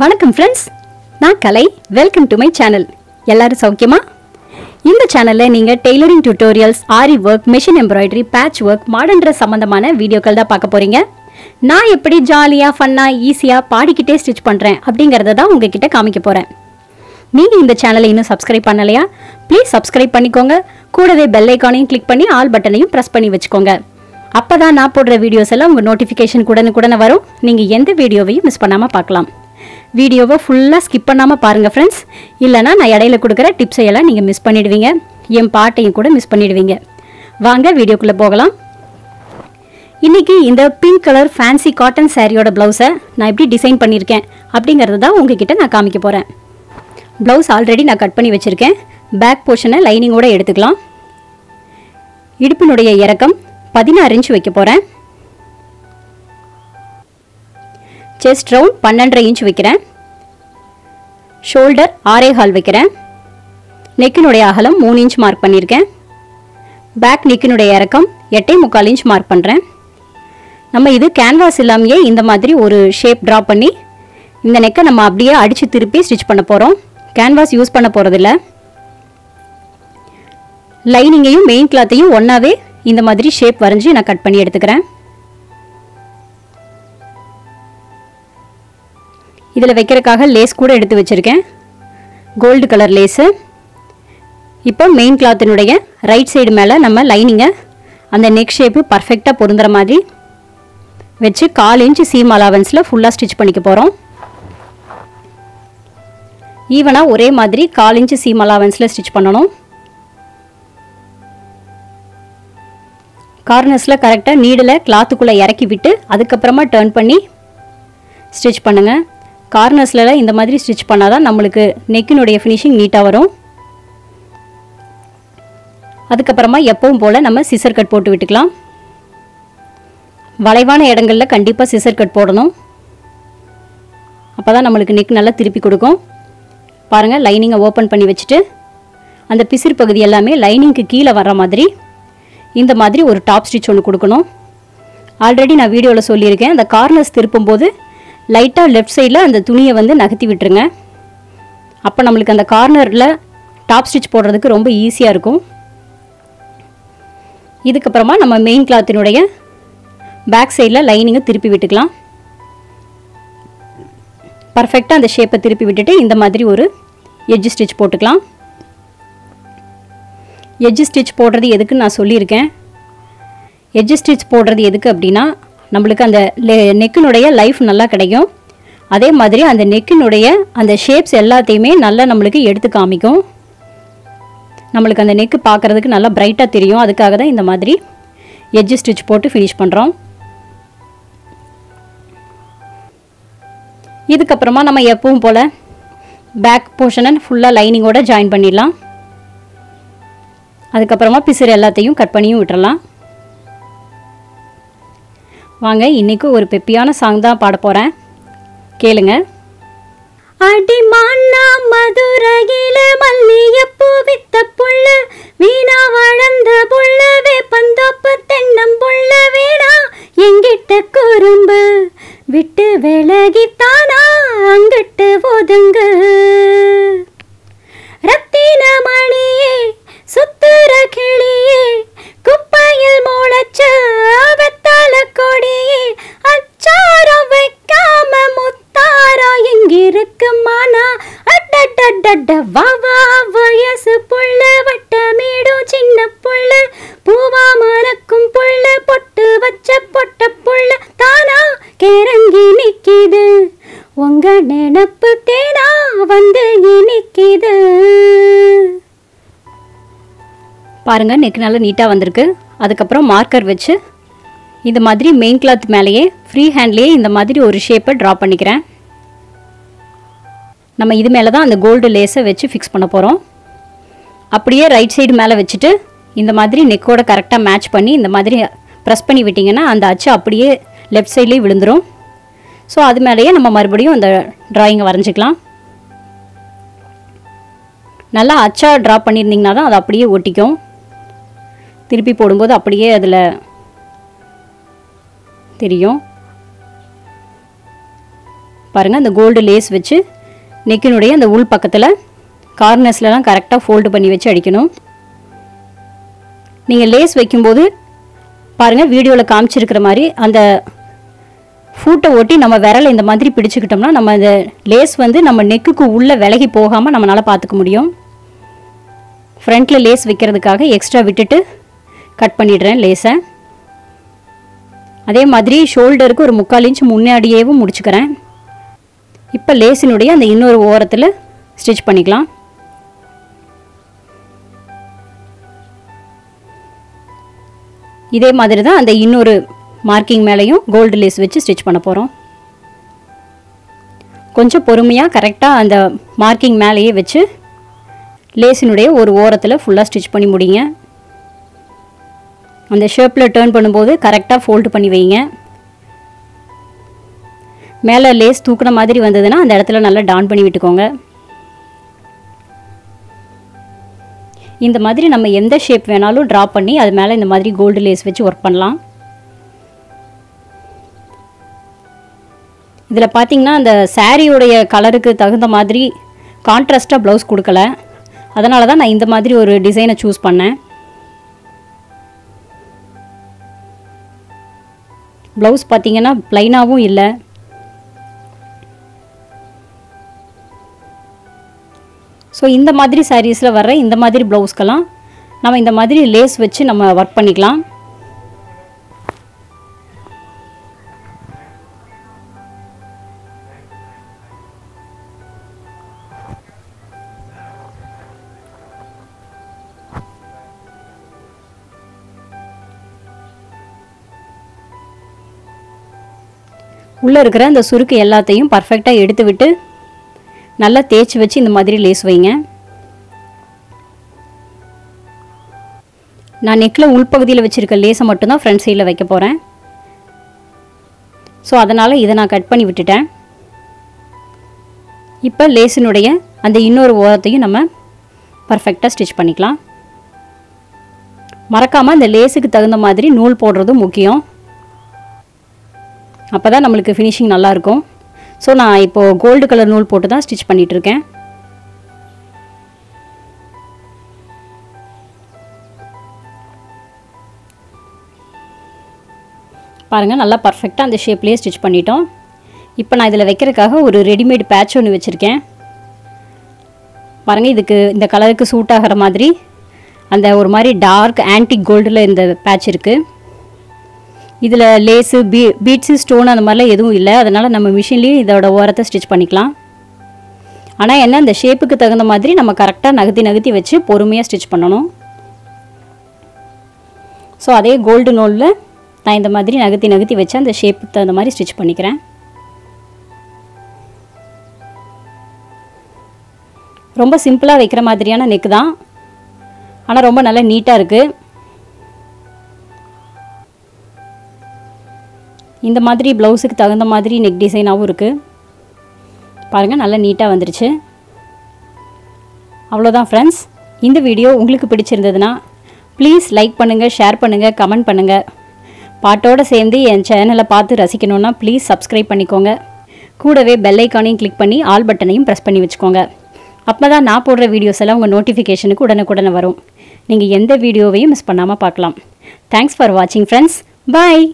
வணக்கம் ஃப்ரெண்ட்ஸ் நான் Kalai. Welcome to my channel எல்லாரும் சௌக்கியமா? இந்த சேனலில் நீங்கள் tailoring tutorials aari work machine embroidery patch work modern dress சம்மந்தமான வீடியோக்கள் தான் பார்க்க போகிறீங்க நான் எப்படி ஜாலியாக ஃபன்னாக ஈஸியாக பாடிக்கிட்டே ஸ்டிச் பண்ணுறேன் அப்படிங்கிறத தான் உங்ககிட்ட காமிக்க போகிறேன் நீங்கள் இந்த சேனலை இன்னும் சப்ஸ்கிரைப் பண்ணலையா? ப்ளீஸ் சப்ஸ்கிரைப் பண்ணிக்கோங்க. கூடவே பெல் ஐக்கானையும் கிளிக் பண்ணி ஆல் பட்டனையும் ப்ரெஸ் பண்ணி வச்சுக்கோங்க. அப்போ தான் நான் போடுற வீடியோஸ் எல்லாம் உங்கள் நோட்டிஃபிகேஷன் உடனுக்குடனே வரும். நீங்கள் எந்த வீடியோவையும் மிஸ் பண்ணாமல் பார்க்கலாம். வீடியோவை ஃபுல்லாக ஸ்கிப் பண்ணாமல் பாருங்கள் ஃப்ரெண்ட்ஸ் இல்லைனா நான் இடையில கொடுக்குற டிப்ஸை எல்லாம் நீங்கள் மிஸ் பண்ணிடுவீங்க. என் பாட்டையும் கூட மிஸ் பண்ணிடுவீங்க. வாங்க வீடியோக்குள்ளே போகலாம். இன்றைக்கி இந்த பிங்க் கலர் ஃபேன்சி காட்டன் சாரியோட ப்ளவுஸை நான் எப்படி டிசைன் பண்ணியிருக்கேன் அப்படிங்கிறது தான் உங்ககிட்ட நான் காமிக்க போகிறேன் ப்ளவுஸ் ஆல்ரெடி நான் கட் பண்ணி வச்சுருக்கேன். பேக் போர்ஷனை லைனிங்கோட எடுத்துக்கலாம். இடுப்பினுடைய இறக்கம் பதினாறு இன்ச் வைக்க போகிறேன் செஸ்ட் ரவுண்ட் பன்னெண்டரை இன்ச் வைக்கிறேன். ஷோல்டர் ஆறே ஹால் வைக்கிறேன். நெக்கினுடைய அகலம் மூணு இன்ச் மார்க் பண்ணியிருக்கேன். பேக் நெக்கினுடைய இறக்கம் எட்டே முக்கால் இன்ச் மார்க் பண்ணுறேன் நம்ம இது கேன்வாஸ் இல்லாமையே இந்த மாதிரி ஒரு ஷேப் ட்ரா பண்ணி இந்த நெக்கை நம்ம அப்படியே அடித்து திருப்பி ஸ்டிச் பண்ண போகிறோம் கேன்வாஸ் யூஸ் பண்ண போகிறதில்ல லைனிங்கையும் மெயின் கிளாத்தையும் ஒன்றாவே இந்த மாதிரி ஷேப் வரைஞ்சி நான் கட் பண்ணி எடுத்துக்கிறேன். இதில் வைக்கிறதுக்காக லேஸ் கூட எடுத்து வச்சுருக்கேன். கோல்டு கலர் லேஸு இப்போ மெயின் கிளாத்தினுடைய ரைட் சைடு மேலே நம்ம லைனிங்கை அந்த நெக் ஷேப்பு பர்ஃபெக்டாக பொருந்துகிற மாதிரி வச்சு கால் இன்ச் சீம் அலாவன்ஸில் ஃபுல்லாக ஸ்டிச் பண்ணிக்க போகிறோம் ஈவனாக ஒரே மாதிரி கால் இன்ச் சீம் அலாவன்ஸில் ஸ்டிச் பண்ணணும். கார்னர்ஸில் கரெக்டாக நீடில் கிளாத்துக்குள்ளே இறக்கி விட்டு அதுக்கப்புறமா டேர்ன் பண்ணி ஸ்டிச் பண்ணுங்கள் கார்னர்ஸ்லலாம் இந்த மாதிரி ஸ்டிச் பண்ணால் தான் நம்மளுக்கு நெக்கினுடைய ஃபினிஷிங் நீட்டாக வரும். அதுக்கப்புறமா எப்பவும் போல் நம்ம சிசர் கட் போட்டு விட்டுக்கலாம். வளைவான இடங்களில் கண்டிப்பாக சிசர் கட் போடணும். அப்போ தான் நம்மளுக்கு நெக் நல்லா திருப்பி கொடுக்கும். பாருங்கள் லைனிங்கை ஓப்பன் பண்ணி வச்சுட்டு அந்த பிசிறு பகுதி எல்லாமே லைனிங்க்கு கீழே வர்ற மாதிரி இந்த மாதிரி ஒரு டாப் ஸ்டிச் ஒன்று கொடுக்கணும். ஆல்ரெடி நான் வீடியோவில் சொல்லியிருக்கேன் அந்த கார்னர்ஸ் திருப்பும்போது லைட்டாக லெஃப்ட் சைடில் அந்த துணியை வந்து நகர்த்தி விட்டுருங்க. அப்போ நம்மளுக்கு அந்த கார்னரில் டாப் ஸ்டிச் போடுறதுக்கு ரொம்ப ஈஸியாக இருக்கும். இதுக்கப்புறமா நம்ம மெயின் கிளாத்தினுடைய பேக் சைடில் லைனிங்கை திருப்பி விட்டுக்கலாம். பர்ஃபெக்டாக அந்த ஷேப்பை திருப்பி விட்டுட்டு இந்த மாதிரி ஒரு எஜ்ஜு ஸ்டிச் போட்டுக்கலாம். எஜ்ஜு ஸ்டிச் போடுறது எதுக்குன்னு நான் சொல்லியிருக்கேன். எஜ்ஜு ஸ்டிச் போடுறது எதுக்கு அப்படின்னா நம்மளுக்கு அந்த நெக்கினுடைய லைஃப் நல்லா கிடைக்கும். அதே மாதிரி அந்த நெக்கினுடைய அந்த ஷேப்ஸ் எல்லாத்தையுமே நல்லா நம்மளுக்கு எடுத்து காமிக்கும். நம்மளுக்கு அந்த நெக்கு பார்க்குறதுக்கு நல்லா பிரைட்டாக தெரியும். அதுக்காக தான் இந்த மாதிரி எட்ஜு ஸ்டிச் போட்டு ஃபினிஷ் பண்ணுறோம் இதுக்கப்புறமா நம்ம எப்பவும் போல் பேக் போர்ஷனை ஃபுல்லாக லைனிங்கோட ஜாயின் பண்ணிடலாம். அதுக்கப்புறமா பிசுறு எல்லாத்தையும் கட் பண்ணியும் விட்டுறலாம். வாங்க இன்னைக்கு ஒரு பெப்பியான சாங் தான் பாட போகிறேன் கேளுங்க. அடிமான்னா மதுரையில மல்லியப்பூ வித்த புள்ள பாருங்கள் நெக் நல்லா நீட்டாக வந்திருக்கு. அதுக்கப்புறம் மார்க்கர் வச்சு இந்த மாதிரி மெயின் கிளாத் மேலேயே ஃப்ரீ ஹேண்ட்லேயே இந்த மாதிரி ஒரு ஷேப்பை ட்ரா பண்ணிக்கிறேன். நம்ம இது மேலே தான் அந்த கோல்டு லேஸை வச்சு ஃபிக்ஸ் பண்ண போகிறோம் அப்படியே ரைட் சைடு மேலே வச்சுட்டு இந்த மாதிரி நெக்கோட கரெக்டாக மேட்ச் பண்ணி இந்த மாதிரி ப்ரெஸ் பண்ணி விட்டிங்கன்னா அந்த அச்சு அப்படியே லெஃப்ட் சைட்லேயே விழுந்துடும் ஸோ அது மேலேயே நம்ம மறுபடியும் அந்த ட்ராயிங்கை வரைஞ்சிக்கலாம். நல்லா அச்சா ட்ரா பண்ணியிருந்தீங்கன்னா தான் அது அப்படியே ஒட்டிக்கும். திருப்பி போடும்போது அப்படியே அதில் தெரியும். பாருங்கள் அந்த கோல்டு லேஸ் வச்சு நெக்கினுடைய அந்த உள் பக்கத்தில் கார்னர்ஸ்லலாம் கரெக்டாக ஃபோல்டு பண்ணி வச்சு அடிக்கணும். நீங்கள் லேஸ் வைக்கும்போது பாருங்கள் வீடியோவில் காமிச்சிருக்கிற மாதிரி அந்த ஃபூட்டை ஒட்டி நம்ம விரலை இந்த மாதிரி பிடிச்சிக்கிட்டோம்னா நம்ம அந்த லேஸ் வந்து நம்ம நெக்குக்கு உள்ளே விலகி போகாமல் நம்மளால் பார்த்துக்க முடியும். ஃப்ரண்ட்டில் லேஸ் வைக்கிறதுக்காக எக்ஸ்ட்ரா விட்டுட்டு கட் பண்ணிடுறேன் லேஸை அதே மாதிரி ஷோல்டருக்கு ஒரு முக்கால் இன்ச் முன்னாடியேவும் முடிச்சுக்கிறேன். இப்போ லேசினுடைய அந்த இன்னொரு ஓரத்தில் ஸ்டிச் பண்ணிக்கலாம். இதே மாதிரி தான் அந்த இன்னொரு மார்க்கிங் மேலேயும் கோல்டு லேஸ் வச்சு ஸ்டிச் பண்ண போகிறோம் கொஞ்சம் பொறுமையாக கரெக்டாக அந்த மார்க்கிங் மேலேயே வச்சு லேசினுடைய ஒரு ஓரத்தில் ஃபுல்லாக ஸ்டிச் பண்ணி முடிங்க. அந்த ஷேப்பில் டேர்ன் பண்ணும்போது கரெக்டாக ஃபோல்டு பண்ணி வைங்க. மேலே லேஸ் தூக்குன மாதிரி வந்ததுன்னா அந்த இடத்துல நல்லா டான் பண்ணி விட்டுக்கோங்க. இந்த மாதிரி நம்ம எந்த ஷேப் வேணாலும் ட்ரா பண்ணி அது மேலே இந்த மாதிரி கோல்டு லேஸ் வச்சு ஒர்க் பண்ணலாம். இதில் பார்த்தீங்கன்னா அந்த சாரியோடைய கலருக்கு தகுந்த மாதிரி கான்ட்ராஸ்ட்டாக ப்ளவுஸ் கொடுக்கல. அதனால தான் நான் இந்த மாதிரி ஒரு டிசைனை சூஸ் பண்ணேன். ப்ளவுஸ் பார்த்தீங்கன்னா ப்ளைனாகவும் இல்லை. ஸோ இந்த மாதிரி சாரீஸில் வர்ற இந்த மாதிரி ப்ளவுஸ்க்கெல்லாம் நம்ம இந்த மாதிரி லேஸ் வச்சு நம்ம ஒர்க் பண்ணிக்கலாம். உள்ளே இருக்கிற அந்த சுருக்கு எல்லாத்தையும் பர்ஃபெக்டாக எடுத்து விட்டு நல்லா தேய்ச்சி வச்சு இந்த மாதிரி லேஸ் வைங்க. நான் நெக்கில் உள்பகுதியில் வச்சுருக்க லேஸை மட்டும்தான் ஃப்ரண்ட் சைடில் வைக்க போகிறேன் ஸோ அதனால் இதை நான் கட் பண்ணி விட்டுட்டேன். இப்போ லேஸினுடைய அந்த இன்னொரு ஓரத்தையும் நம்ம பர்ஃபெக்டாக ஸ்டிச் பண்ணிக்கலாம். மறக்காமல் அந்த லேஸுக்கு தகுந்த மாதிரி நூல் போடுறதும் முக்கியம். அப்போ தான் நம்மளுக்கு ஃபினிஷிங் நல்லாயிருக்கும். ஸோ நான் இப்போது கோல்டு கலர் நூல் போட்டு தான் ஸ்டிச் பண்ணிகிட்ருக்கேன் பாருங்கள் நல்லா பர்ஃபெக்டாக அந்த ஷேப்லேயே ஸ்டிச் பண்ணிட்டோம். இப்போ நான் இதில் வைக்கிறதுக்காக ஒரு ரெடிமேட் பேட்ச் ஒன்று வச்சுருக்கேன். பாருங்கள் இதுக்கு இந்த கலருக்கு சூட் ஆகிற மாதிரி அந்த ஒரு மாதிரி டார்க் ஆன்டிக் கோல்டில் இந்த பேட்ச் இருக்குது இதில் லேஸு பீ பீட்ஸு ஸ்டோன் அந்த மாதிரிலாம் எதுவும் இல்லை. அதனால் நம்ம மிஷின்லேயும் இதோட ஓரத்தை ஸ்டிச் பண்ணிக்கலாம். ஆனால் என்ன இந்த ஷேப்புக்கு தகுந்த மாதிரி நம்ம கரெக்டாக நகர்த்தி நகர்த்தி வச்சு பொறுமையாக ஸ்டிச் பண்ணணும். ஸோ அதே கோல்டு நூலில் நான் இந்த மாதிரி நகர்த்தி நகர்த்தி வச்சு அந்த ஷேப்புக்கு தகுந்த மாதிரி ஸ்டிச் பண்ணிக்கிறேன். ரொம்ப சிம்பிளாக வைக்கிற மாதிரியான நெக்கு தான். ஆனால் ரொம்ப நல்லா நீட்டாக இருக்குது இந்த மாதிரி ப்ளவுஸுக்கு தகுந்த மாதிரி நெக் டிசைனாகவும் இருக்குது பாருங்கள் நல்லா நீட்டாக வந்துருச்சு. அவ்வளோதான் ஃப்ரெண்ட்ஸ் இந்த வீடியோ உங்களுக்கு பிடிச்சிருந்ததுன்னா ப்ளீஸ் லைக் பண்ணுங்கள் ஷேர் பண்ணுங்கள் கமெண்ட் பண்ணுங்கள் பாட்டோடு சேர்ந்து என் சேனலை பார்த்து ரசிக்கணுன்னா ப்ளீஸ் சப்ஸ்கிரைப் பண்ணிக்கோங்க. கூடவே பெல் ஐக்கானையும் கிளிக் பண்ணி ஆல் பட்டனையும் ப்ரெஸ் பண்ணி வச்சுக்கோங்க. அப்போ தான் நான் போடுற வீடியோஸ் எல்லாம் உங்கள் நோட்டிஃபிகேஷனுக்கு உடனுக்குடனே வரும். நீங்கள் எந்த வீடியோவையும் மிஸ் பண்ணாமல் பார்க்கலாம். தேங்க்ஸ் ஃபார் வாட்சிங் ஃப்ரெண்ட்ஸ் பாய்